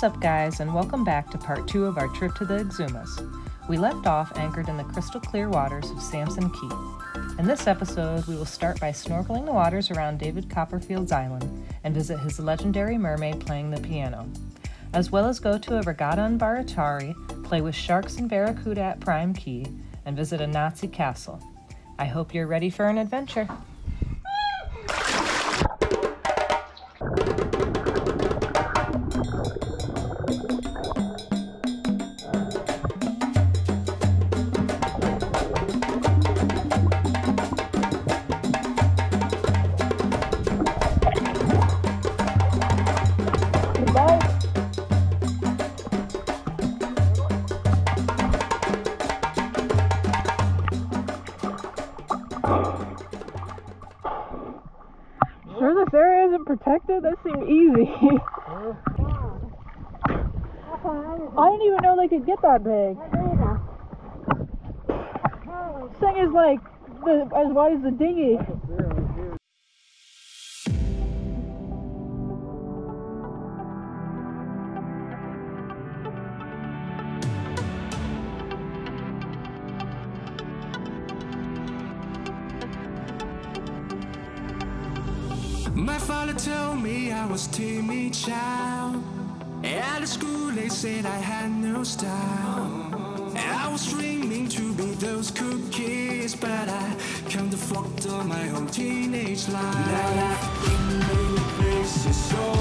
What's up, guys, and welcome back to part two of our trip to the Exumas. We left off anchored in the crystal clear waters of Sampson Cay. In this episode, we will start by snorkeling the waters around David Copperfield's island and visit his legendary mermaid playing the piano, as well as go to a regatta in Barraterre, play with sharks and barracuda at Prime Key, and visit a Nazi castle. I hope you're ready for an adventure. Isn't? That seemed easy. I didn't even know they could get that big. This thing is like the, as wide as the dinghy. Father told me I was a timid child. At school they said I had no style. I was dreaming to be those cool kids, but I can't afford up my own teenage life. Now I've been places, so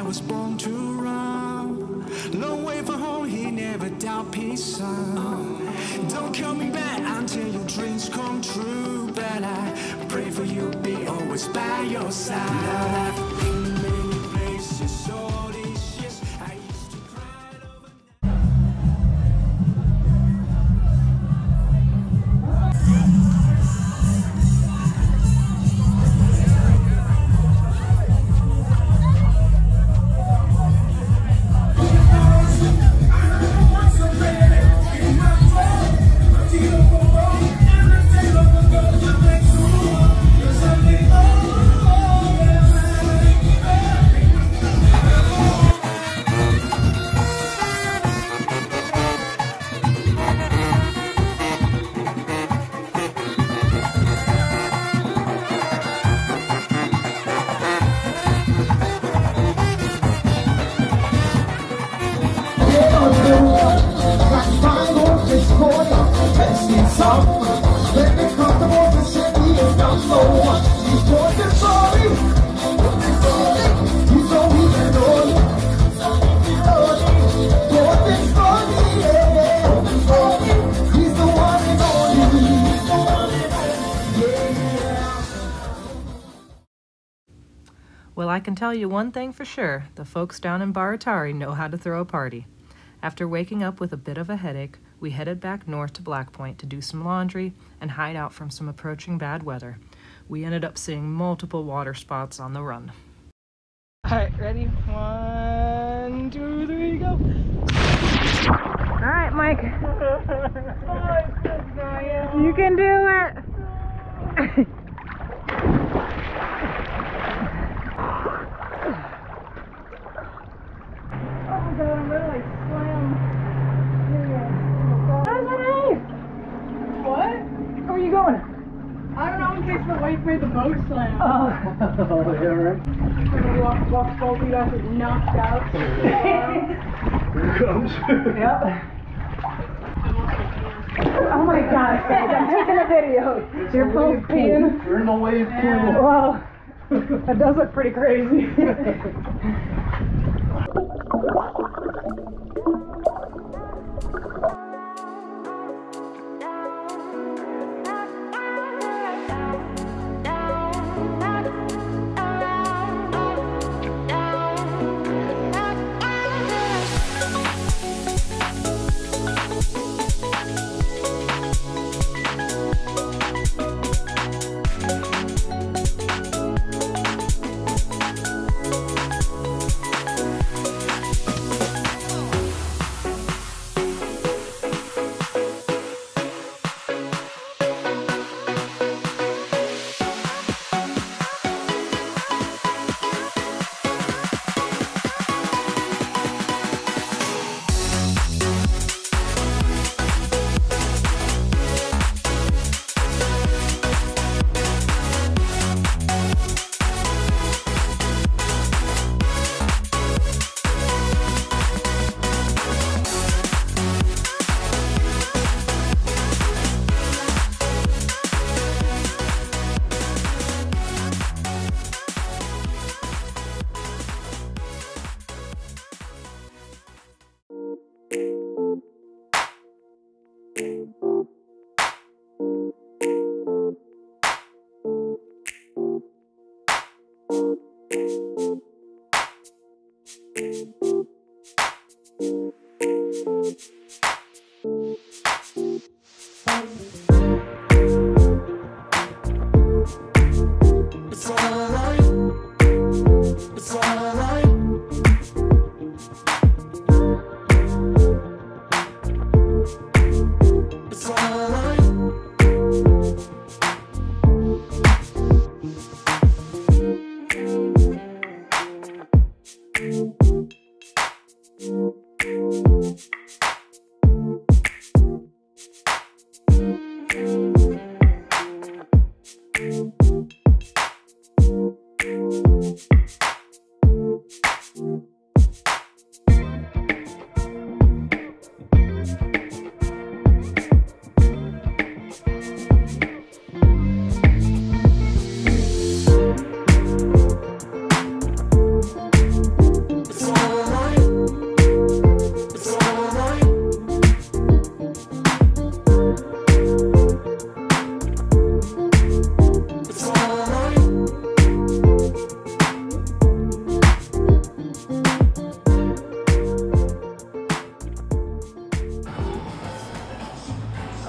I was born to run. Long way from home, he never doubt peace, son. Don't me back until your dreams come true. But I pray for you, be always by your side. Well, I can tell you one thing for sure the folks down in Barraterre know how to throw a party. After waking up with a bit of a headache, we headed back north to Black Point to do some laundry and hide out from some approaching bad weather. We ended up seeing multiple waterspouts on the run. Alright, ready? One, two, three, go! Alright, Mike. you can do it! boat slam. Oh, yeah, right. And walk, walk both of you guys get knocked out. Here it comes. Yep. oh my god, I'm taking a video. You're both peeing. We're in the wave pool. Wow. That does look pretty crazy.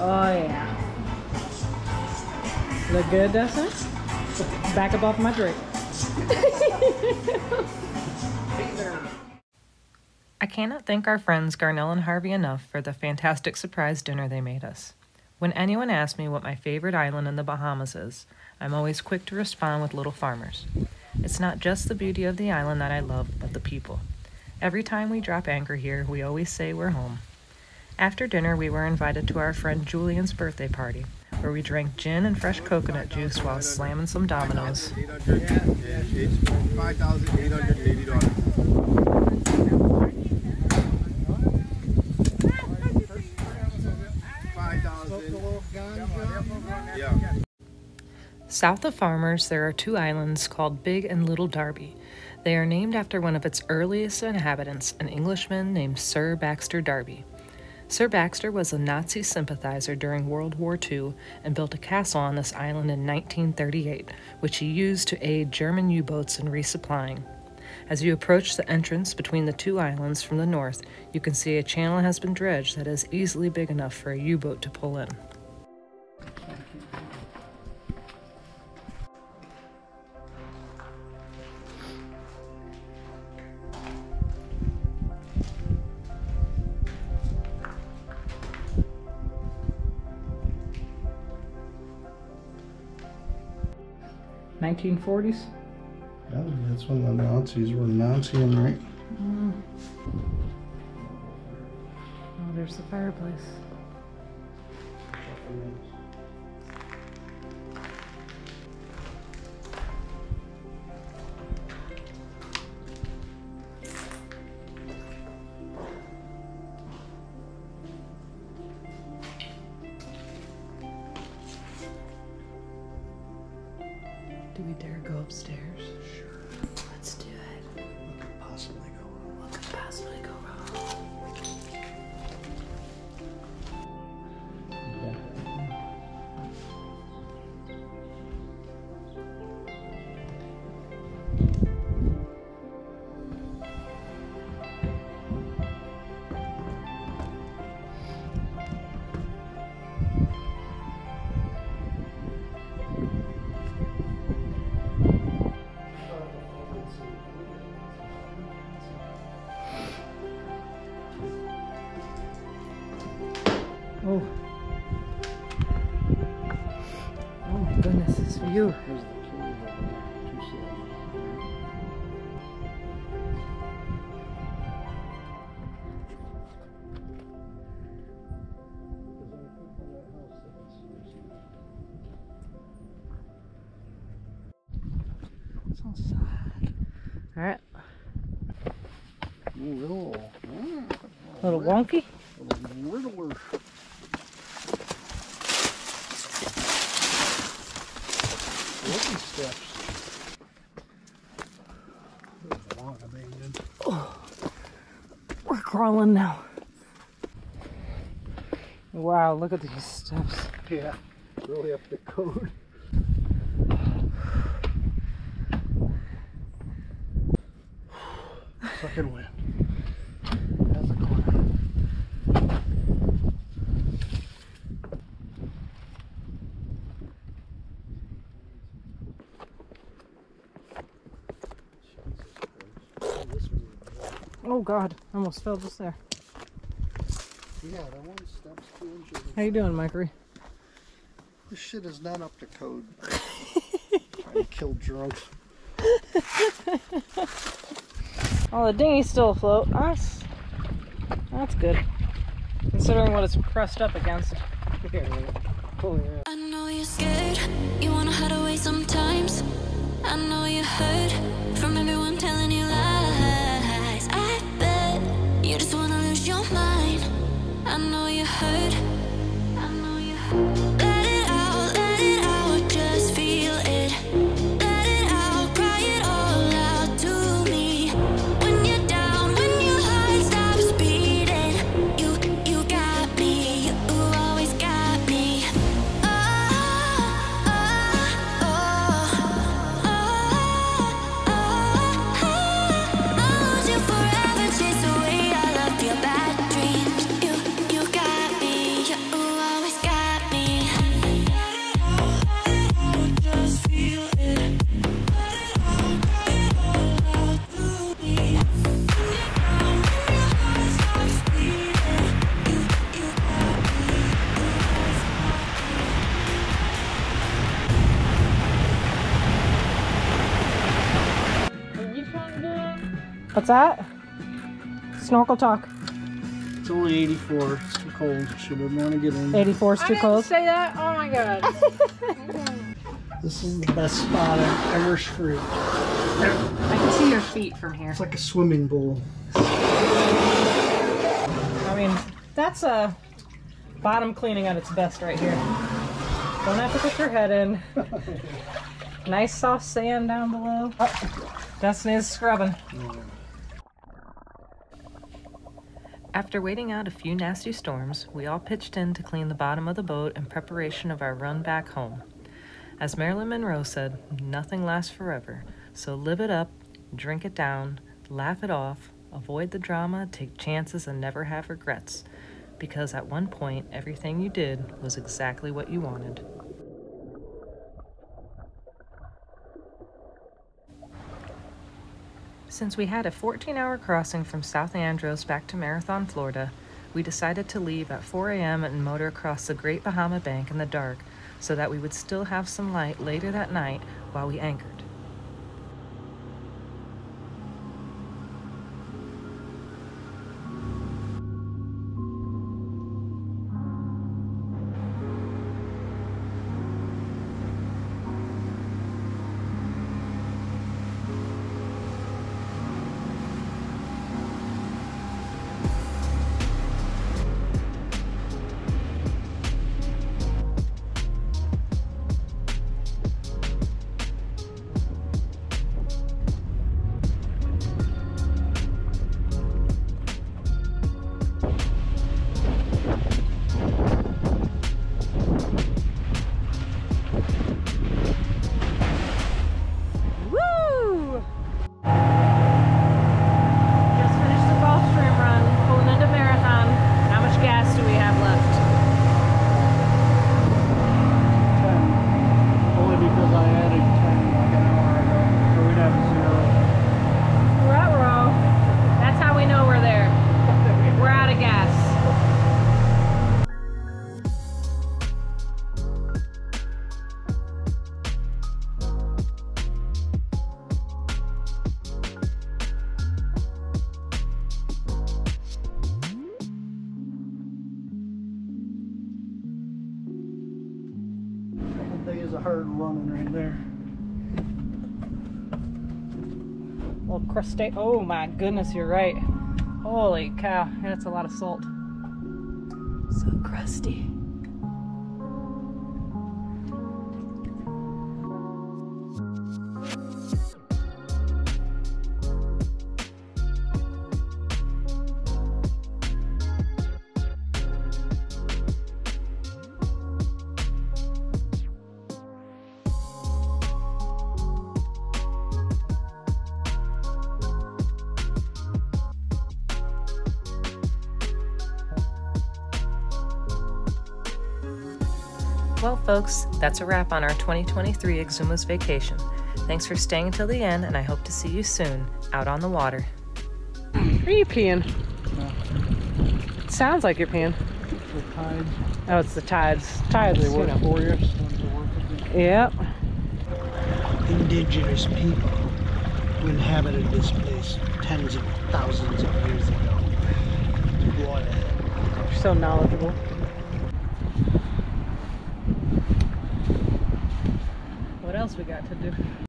Oh yeah. Look good, Dustin? Back up off my drink. I cannot thank our friends Garnell and Harvey enough for the fantastic surprise dinner they made us. When anyone asks me what my favorite island in the Bahamas is, I'm always quick to respond with Little Farmers. It's not just the beauty of the island that I love, but the people. Every time we drop anchor here, we always say we're home. After dinner, we were invited to our friend Julian's birthday party, where we drank gin and fresh coconut juice while slamming some dominoes. South of Farmers, there are two islands called Big and Little Darby. They are named after one of its earliest inhabitants, an Englishman named Sir Baxter Darby. Sir Baxter was a Nazi sympathizer during World War II and built a castle on this island in 1938, which he used to aid German U boats in resupplying. As you approach the entrance between the two islands from the north, you can see a channel has been dredged that is easily big enough for a U boat to pull in. Nineteen forties. Yeah, that's when the Nazis were Naziing, right? Mm-hmm. Oh, there's the fireplace. Oh. Oh my goodness, this view. There's the cave over there. Two seven. So sad. Alright, Little, a mm. little wonky. Walking steps. Abandoned. We're crawling now. Wow, look at these steps. Yeah, really up to code. Fucking wind. That's a corner. Oh god, I almost fell just there. Yeah, that one steps two inches. How you doing, Mikery? This shit is not up to code. Trying to kill drunks. Oh, the dinghy's still afloat. That's, that's good. Considering what it's pressed up against. Oh yeah. I know you're scared, you wanna hide away sometimes. I know you hurt What's that? Snorkel talk. It's only 84. It's too cold. Should have want to get in. 84 is too cold. Say that? Oh my god. This is the best spot I've ever screwed. I can see your feet from here. It's like a swimming pool. I mean, that's a bottom cleaning at its best right here. Don't have to put your head in. Nice soft sand down below. Oh, Dustin is scrubbing. Oh. After waiting out a few nasty storms, we all pitched in to clean the bottom of the boat in preparation of our run back home. As Marilyn Monroe said, nothing lasts forever, so live it up, drink it down, laugh it off, avoid the drama, take chances, and never have regrets. Because at one point, everything you did was exactly what you wanted. Since we had a 14 hour crossing from South Andros back to Marathon, Florida, we decided to leave at 4 a.m. and motor across the Great Bahama Bank in the dark so that we would still have some light later that night while we anchored. Oh my goodness, you're right. Holy cow, that's a lot of salt. So crusty. Folks, that's a wrap on our 2023 Exumas vacation. Thanks for staying until the end, and I hope to see you soon out on the water. Are you peeing? It sounds like you're peeing. The tides, Oh, it's the tides. Tides, they you work know. for you. Ones that work with you. Yep. indigenous people who inhabited this place tens of thousands of years ago. Go. You're so knowledgeable. Else we got to do?